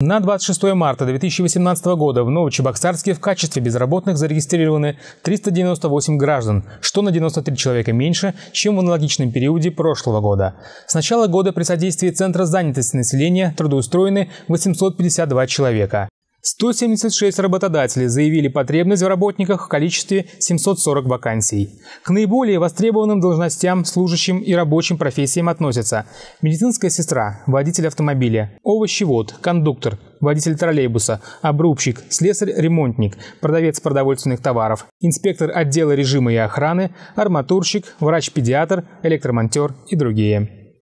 На 26 марта 2018 года в Новочебоксарске в качестве безработных зарегистрированы 398 граждан, что на 93 человека меньше, чем в аналогичном периоде прошлого года. С начала года при содействии Центра занятости населения трудоустроены 852 человека. 176 работодателей заявили потребность в работниках в количестве 740 вакансий. К наиболее востребованным должностям, служащим и рабочим профессиям относятся медицинская сестра, водитель автомобиля, овощевод, кондуктор, водитель троллейбуса, обрубщик, слесарь-ремонтник, продавец продовольственных товаров, инспектор отдела режима и охраны, арматурщик, врач-педиатр, электромонтер и другие.